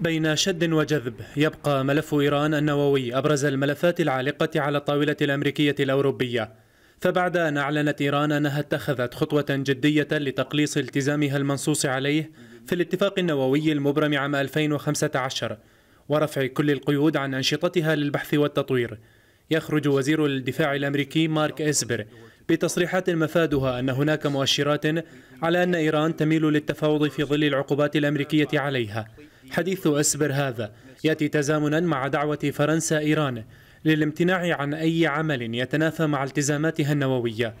بين شد وجذب. يبقى ملف إيران النووي أبرز الملفات العالقة على الطاولة الأمريكية الأوروبية. فبعد أن أعلنت إيران أنها اتخذت خطوة جدية لتقليص التزامها المنصوص عليه في الاتفاق النووي المبرم عام 2015 ورفع كل القيود عن أنشطتها للبحث والتطوير. يخرج وزير الدفاع الأمريكي مارك إسبر بتصريحات مفادها أن هناك مؤشرات على أن إيران تميل للتفاوض في ظل العقوبات الأمريكية عليها. حديث أسبر هذا. يأتي تزامنا مع دعوة فرنسا إيران للامتناع عن أي عمل يتنافى مع التزاماتها النووية.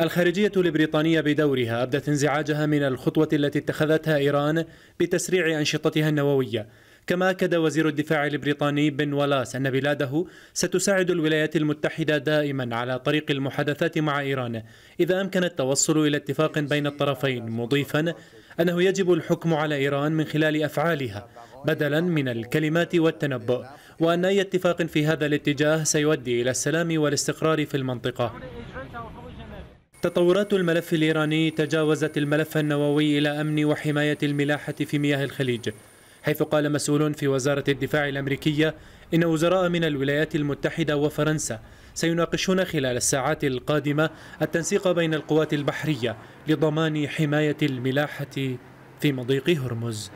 الخارجية البريطانية بدورها أبدت انزعاجها من الخطوة التي اتخذتها إيران بتسريع أنشطتها النووية. كما أكد وزير الدفاع البريطاني بن ولاس أن بلاده ستساعد الولايات المتحدة دائما على طريق المحادثات مع إيران إذا أمكن التوصل إلى اتفاق بين الطرفين مضيفا أنه يجب الحكم على إيران من خلال أفعالها بدلا من الكلمات والتنبؤ. وأن أي اتفاق في هذا الاتجاه سيؤدي إلى السلام والاستقرار في المنطقة. تطورات الملف الإيراني تجاوزت الملف النووي إلى أمن وحماية الملاحة في مياه الخليج حيث قال مسؤول في وزارة الدفاع الأمريكية إن وزراء من الولايات المتحدة وفرنسا سيناقشون خلال الساعات القادمة التنسيق بين القوات البحرية لضمان حماية الملاحة في مضيق هرمز.